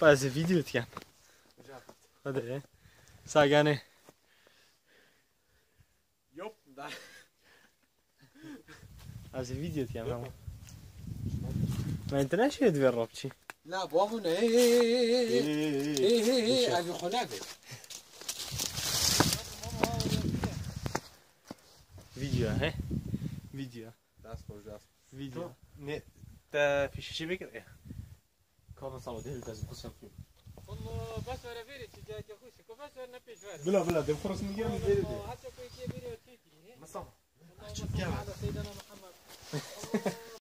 Parece vídeo, Tiago. Já. Cadê? Sagane. Jop, dá. Parece vídeo, Tiago. ما عندناش يد في الربشي لا بو هنا ايه ايه ايه ايه ايه ايه ايه ابي خناقه فيديو ها فيديو داسبور داسبور فيديو نه تا في الشبكه ما sa odi hilda zbu sanki. والله بس انا فيريتي جاي اخوشك وبس انا بيش فارس بلا بلا دي خرس من جيم فيريتي حتى كويتي محمد